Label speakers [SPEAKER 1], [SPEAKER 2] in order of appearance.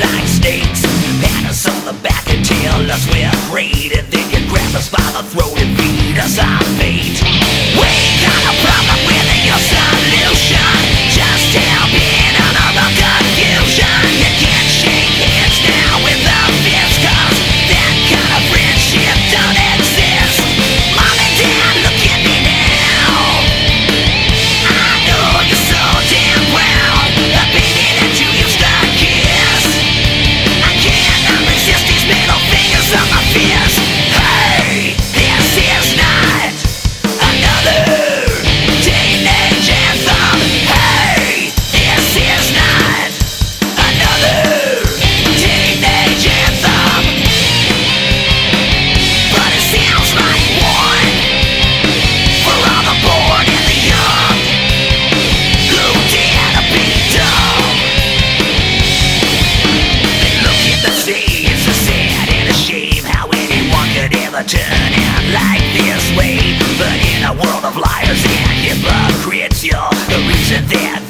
[SPEAKER 1] like snakes. Pat us on the back and tell us we're great. turning out like this way. But in a world of liars and hypocrites You're the reason that